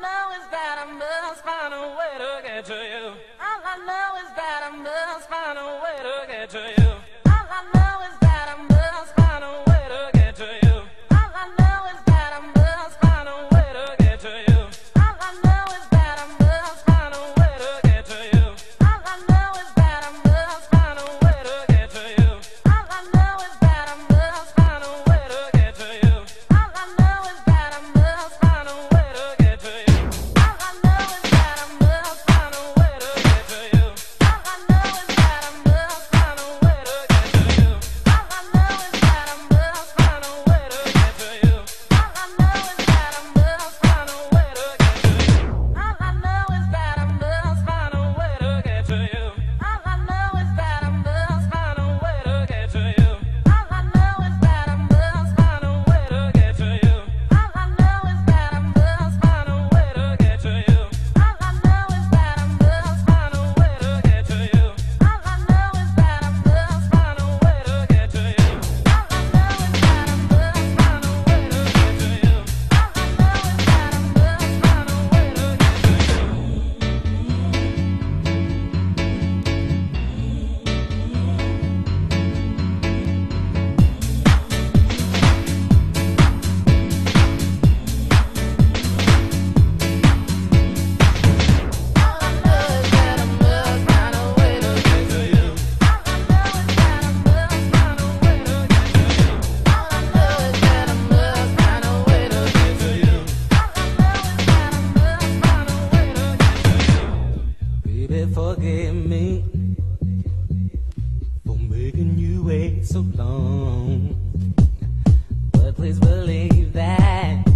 know is that I must find a way to get to you. for making you wait so long. But please believe that.